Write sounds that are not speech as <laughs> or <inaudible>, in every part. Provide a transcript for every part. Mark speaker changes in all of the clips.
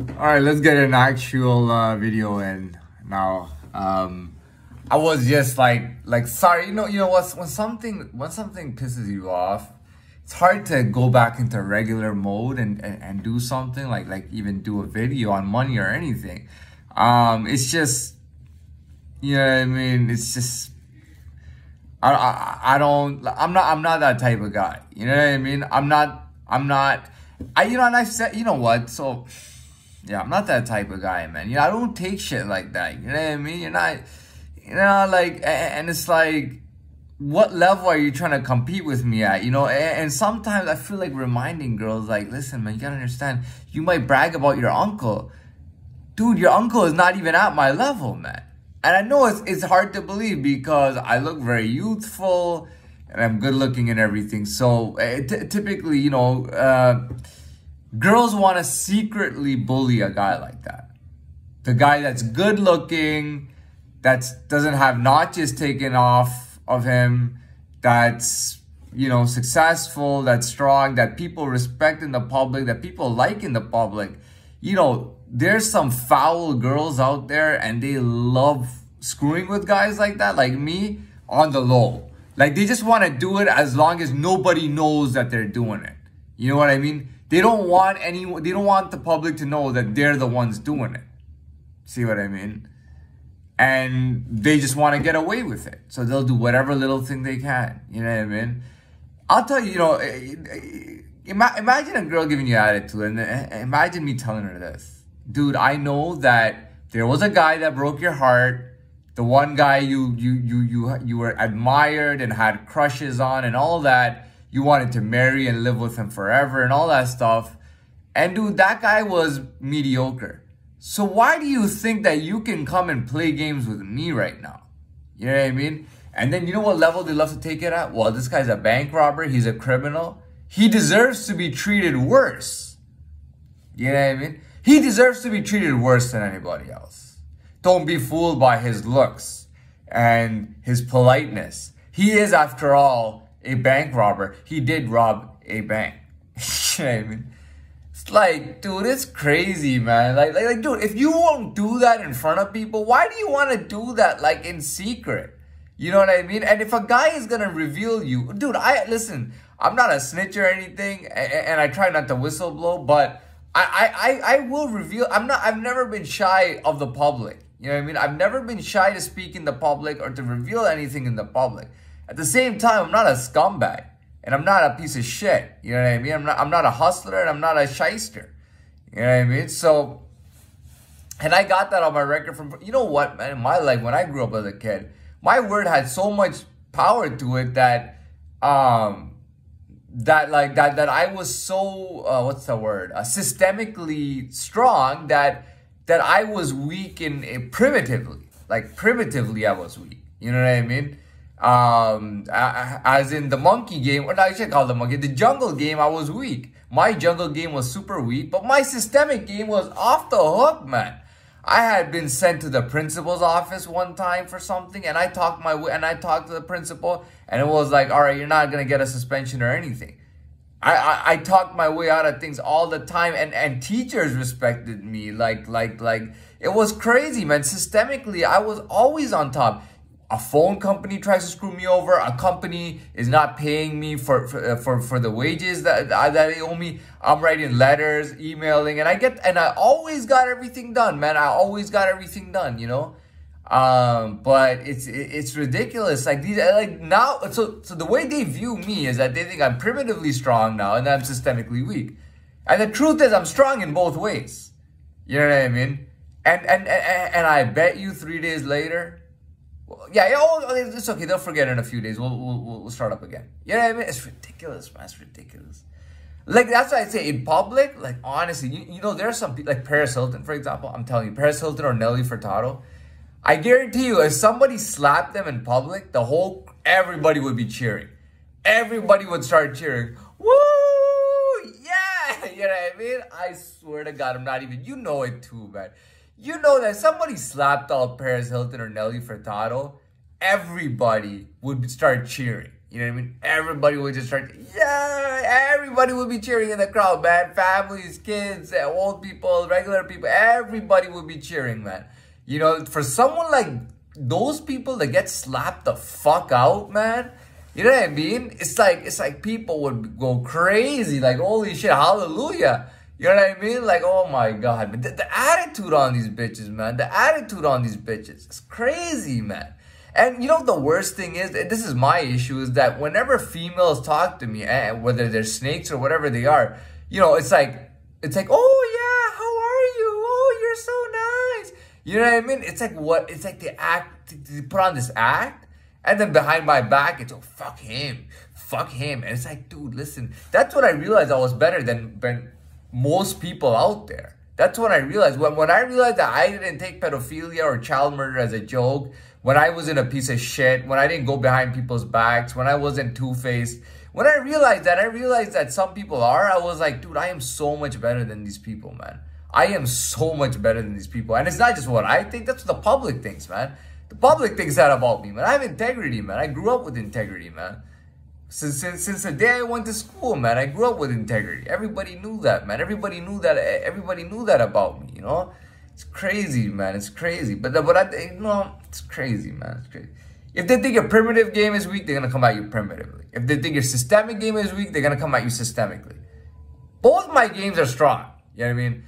Speaker 1: All right, let's get an actual uh, video in now. Um, I was just like, like, sorry, you know, you know what? When something, when something pisses you off, it's hard to go back into regular mode and, and, and do something like, like even do a video on money or anything. Um, it's just, you know I mean? It's just, I, I, I don't, I'm not, I'm not that type of guy. You know what I mean? I'm not, I'm not, I, you know, and I said, you know what? So, yeah, I'm not that type of guy, man. You know, I don't take shit like that. You know what I mean? You're not, you know, like, and it's like, what level are you trying to compete with me at? You know, and sometimes I feel like reminding girls, like, listen, man, you gotta understand, you might brag about your uncle. Dude, your uncle is not even at my level, man. And I know it's, it's hard to believe because I look very youthful and I'm good looking and everything. So uh, typically, you know, uh, girls want to secretly bully a guy like that. The guy that's good looking, that doesn't have notches taken off of him, that's, you know, successful, that's strong, that people respect in the public, that people like in the public. You know, there's some foul girls out there and they love screwing with guys like that, like me, on the low. Like they just want to do it as long as nobody knows that they're doing it. You know what I mean? They don't want any they don't want the public to know that they're the ones doing it. See what I mean? And they just want to get away with it. So they'll do whatever little thing they can. You know what I mean? I'll tell you, you know, eh, eh, imagine a girl giving you attitude and eh, imagine me telling her this. Dude, I know that there was a guy that broke your heart. The one guy you you you you you were admired and had crushes on and all that you wanted to marry and live with him forever and all that stuff. And dude, that guy was mediocre. So why do you think that you can come and play games with me right now? You know what I mean? And then you know what level they love to take it at? Well, this guy's a bank robber. He's a criminal. He deserves to be treated worse. You know what I mean? He deserves to be treated worse than anybody else. Don't be fooled by his looks and his politeness. He is, after all, a bank robber. He did rob a bank. <laughs> you know what I mean? It's like, dude, it's crazy, man. Like, like, like, dude, if you won't do that in front of people, why do you want to do that, like, in secret? You know what I mean? And if a guy is gonna reveal you, dude, I listen. I'm not a snitch or anything, and, and I try not to whistle blow, but I, I, I will reveal. I'm not. I've never been shy of the public. You know what I mean? I've never been shy to speak in the public or to reveal anything in the public. At the same time, I'm not a scumbag and I'm not a piece of shit. You know what I mean? I'm not, I'm not a hustler and I'm not a shyster. You know what I mean? So, and I got that on my record from, you know what, man, in my life, when I grew up as a kid, my word had so much power to it that, um, that like that that I was so uh, what's the word uh, systemically strong that that I was weak in, in primitively like primitively I was weak you know what I mean um, as in the monkey game, or I should call the monkey, the jungle game, I was weak. My jungle game was super weak, but my systemic game was off the hook, man. I had been sent to the principal's office one time for something, and I talked my way, and I talked to the principal, and it was like, all right, you're not gonna get a suspension or anything. I, I, I talked my way out of things all the time, and and teachers respected me like like like it was crazy, man. Systemically, I was always on top a phone company tries to screw me over. A company is not paying me for for, uh, for, for the wages that that they owe me. I'm writing letters, emailing, and I get and I always got everything done, man. I always got everything done, you know. Um, but it's it's ridiculous. Like these, like now, so so the way they view me is that they think I'm primitively strong now and I'm systemically weak. And the truth is, I'm strong in both ways. You know what I mean? And and and, and I bet you three days later yeah, oh, oh, it's okay. They'll forget in a few days. We'll, we'll, we'll start up again. You know what I mean? It's ridiculous, man. It's ridiculous. Like, that's why I say in public, like, honestly, you, you know, there are some people, like Paris Hilton, for example. I'm telling you, Paris Hilton or Nelly Furtado. I guarantee you, if somebody slapped them in public, the whole, everybody would be cheering. Everybody would start cheering. Woo! Yeah! <laughs> You know what I mean? I swear to God, I'm not even, you know it too, man. You know that somebody slapped all Paris Hilton or Nelly Furtado, everybody would start cheering. You know what I mean? Everybody would just start, yeah, everybody would be cheering in the crowd, man. Families, kids, eh, old people, regular people, everybody would be cheering, man. You know, for someone like those people that get slapped the fuck out, man. You know what I mean? It's like it's like people would go crazy, like holy shit, hallelujah. You know what I mean? Like, oh my god, but the, the attitude on these bitches, man. The attitude on these bitches, it's crazy, man. And you know the worst thing is, this is my issue, is that whenever females talk to me, and eh, whether they're snakes or whatever they are, you know, it's like, it's like, oh yeah, how are you? Oh, you're so nice. You know what I mean? It's like what? It's like they act, they put on this act, and then behind my back, it's oh fuck him, fuck him, and it's like, dude, listen. That's when I realized I was better than, than most people out there. That's when I realized when when I realized that I didn't take pedophilia or child murder as a joke when I wasn't a piece of shit, when I didn't go behind people's backs, when I wasn't two-faced, when I realized that, I realized that some people are, I was like, dude, I am so much better than these people, man. I am so much better than these people. And it's not just what I think, that's what the public thinks, man. The public thinks that about me, man. I have integrity, man. I grew up with integrity, man. Since, since, since the day I went to school, man, I grew up with integrity. Everybody knew that, man. Everybody knew that. Everybody knew that about me, you know? It's crazy, man. It's crazy. But but I think no, it's crazy, man. It's crazy. If they think your primitive game is weak, they're gonna come at you primitively. If they think your systemic game is weak, they're gonna come at you systemically. Both my games are strong. You know what I mean?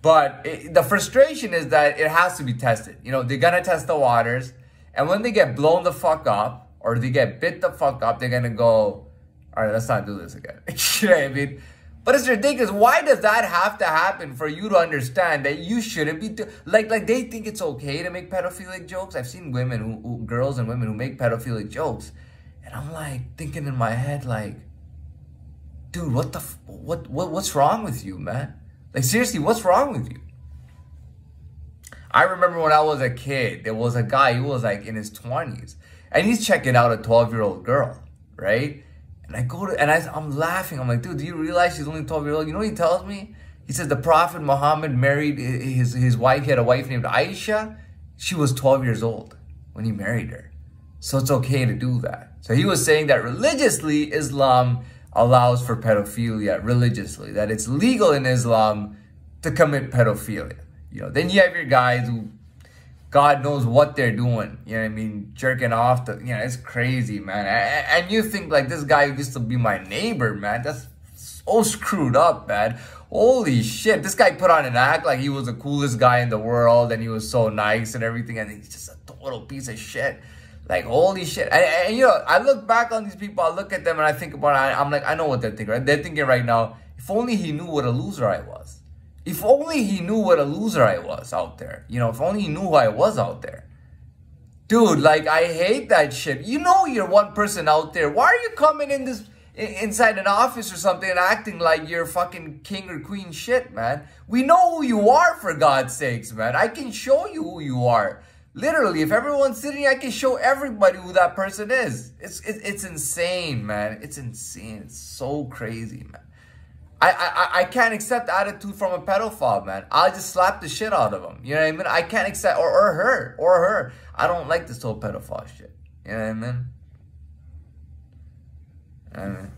Speaker 1: But it, the frustration is that it has to be tested. You know, they're gonna test the waters, and when they get blown the fuck up or they get bit the fuck up, they're gonna go, all right, let's not do this again. <laughs> you know what I mean? But it's ridiculous. Why does that have to happen for you to understand that you shouldn't be like like they think it's okay to make pedophilic jokes? I've seen women who, who girls and women who make pedophilic jokes, and I'm like thinking in my head like, dude, what the what what what's wrong with you, man? Like seriously, what's wrong with you? I remember when I was a kid, there was a guy who was like in his 20s, and he's checking out a 12 year old girl, right? And I go to, and I, I'm laughing. I'm like, dude, do you realize she's only 12 years old? You know what he tells me? He says the Prophet Muhammad married his, his wife. He had a wife named Aisha. She was 12 years old when he married her. So it's okay to do that. So he was saying that religiously, Islam allows for pedophilia religiously, that it's legal in Islam to commit pedophilia. You know, then you have your guys who God knows what they're doing. You know what I mean? Jerking off. The, you know, it's crazy, man. And you think like this guy used to be my neighbor, man. That's so screwed up, man. Holy shit. This guy put on an act like he was the coolest guy in the world and he was so nice and everything. And he's just a total piece of shit. Like, holy shit. And, and, you know, I look back on these people, I look at them and I think about it. I'm like, I know what they're thinking, right? They're thinking right now, if only he knew what a loser I was. If only he knew what a loser I was out there. You know, if only he knew who I was out there. Dude, like, I hate that shit. You know you're one person out there. Why are you coming in this inside an office or something and acting like you're fucking king or queen shit, man? We know who you are, for God's sakes, man. I can show you who you are. Literally, if everyone's sitting, I can show everybody who that person is. It's, it, it's insane, man. It's insane. It's so crazy, man. I, I, I can't accept attitude from a pedophile, man. I'll just slap the shit out of him. You know what I mean? I can't accept, or, or her, or her. I don't like this whole pedophile shit. You know what I mean? I mean